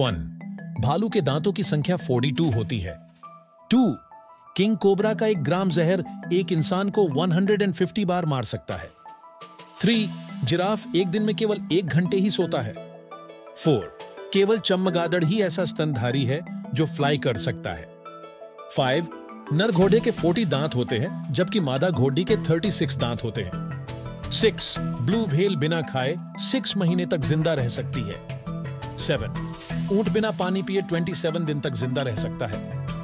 One भालू के दांतों की संख्या 42 होती है। टू किंग कोबरा का एक ग्राम जहर एक इंसान को 150 बार मार सकता है। थ्री जिराफ एक दिन में केवल एक घंटे ही सोता है। फोर केवल चमगादड़ ही ऐसा स्तनधारी है जो फ्लाई कर सकता है। फाइव नर घोड़े के 40 दांत होते हैं, जबकि मादा घोड़ी के 36 दांत होते हैं। सिक्स ब्लू व्हेल बिना खाए सिक्स महीने तक ज़िंदा रह सकती है। सेवन ऊँट बिना पानी पिए 27 दिन तक ज़िंदा रह सकता है।